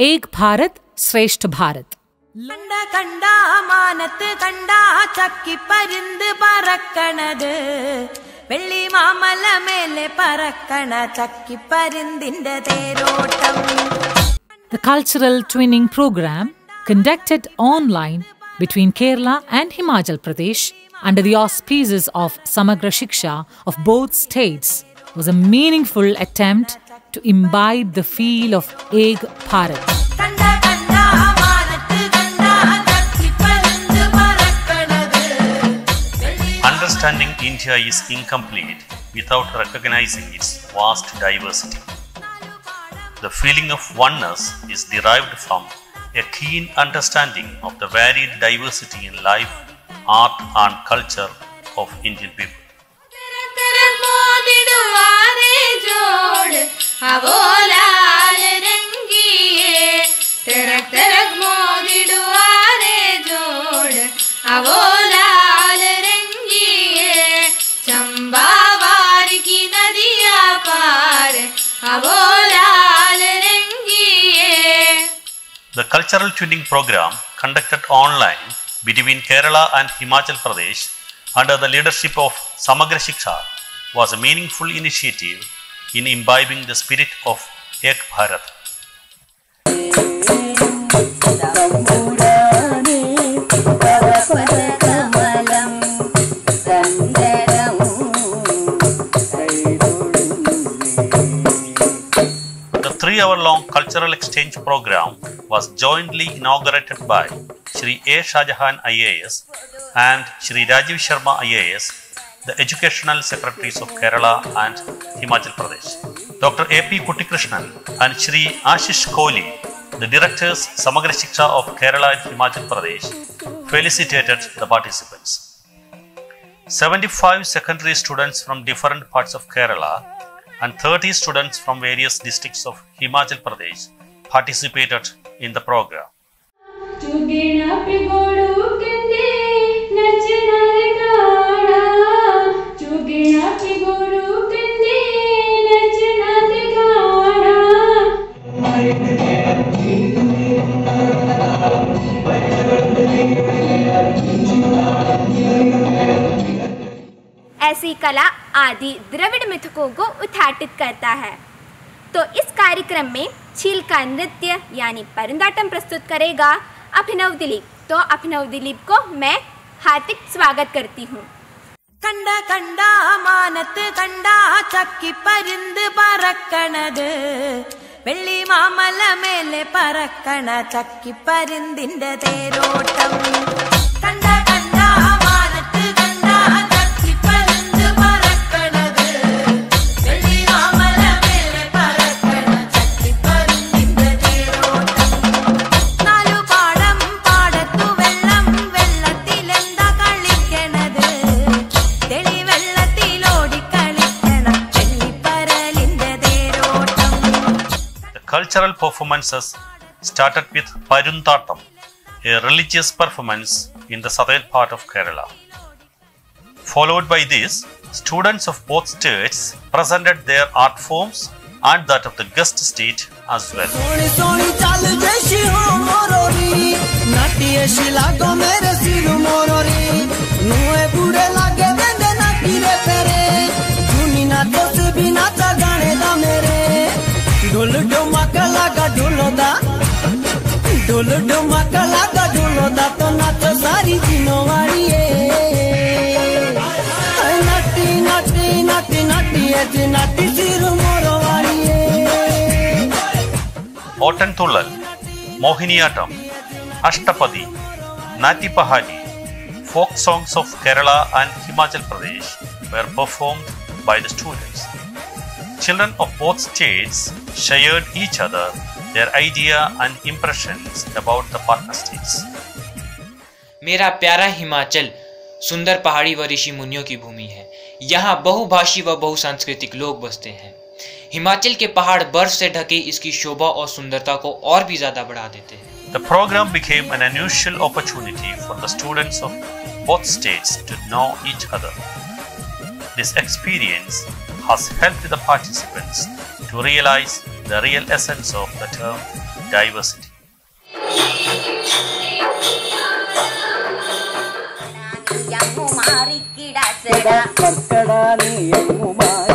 एक भारत श्रेष्ठ भारत കണ്ട കണ്ട മാനത്ത് കണ്ട ചക്കി പരുന്ത് പറക്കണത് വെള്ളി മാമല മേലെ പറക്കണ ചക്കി പരുന്തിന്റെ തേരോട്ടം The cultural twinning program, conducted online between Kerala and Himachal Pradesh under the auspices of Samagra Shiksha of both states, was a meaningful attempt to imbibe the feel of Ek Bharat. Understanding India is incomplete without recognizing its vast diversity. The feeling of oneness is derived from a keen understanding of the varied diversity in life, art, and culture of Indian people. The cultural tuning program conducted online between Kerala and Himachal Pradesh under the leadership of Samagra Shiksha was a meaningful initiative in imbibing the spirit of Ek Bharat. The three hour long cultural exchange program was jointly inaugurated by Sri A. Shahjahan IAS and Sri Rajiv Sharma IAS, the educational secretaries of Kerala and Himachal Pradesh. Dr. A. P. Kuttikrishnan and Shri Ashish Kohli, the directors Samagra Shiksha of Kerala and Himachal Pradesh, felicitated the participants. 75 secondary students from different parts of Kerala and 30 students from various districts of Himachal Pradesh participated in the program. ऐसी कला आदि द्रविड़ मिथकों को उद्घाटित करता है तो इस कार्यक्रम में छील का नृत्य यानी परिंदाटम प्रस्तुत करेगा अभिनव दिलीप तो अभिनव दिलीप को मैं हार्दिक स्वागत करती हूँ കണ്ട കണ്ട മാനത്ത് കണ്ട ചക്കി പരുന്ത് പറക്കണത് വെള്ളി മാമല മേലെ പറക്കണ ചക്കി പരുന്തിന്റെ തേരോട്ടം Cultural performances started with Paruntatam, a religious performance in the southern part of Kerala. Followed by this, students of both states presented their art forms and that of the guest state as well. ढोल Mohiniyattam, ढोलोदा? ढोल डोमाकलाग ढोलोदा? तो सारी नटी नटी नटी नटी सिरु folk songs of Kerala and Himachal Pradesh were performed by the students. Children of both states shared each other their idea and impressions about the partner states. मेरा प्यारा हिमाचल सुंदर पहाड़ी व ऋषि मुनियों की भूमि है यहाँ बहुभाषी व बहुसांस्कृतिक लोग बसते हैं हिमाचल के पहाड़ बर्फ़ से ढके इसकी शोभा और सुंदरता को और भी ज़्यादा बढ़ा देते हैं The program became an unusual opportunity for the students of both states to know each other. This experience has helped the participants to realize the real essence of the term diversity. ಯಮ್ಮು ಮಾರಿ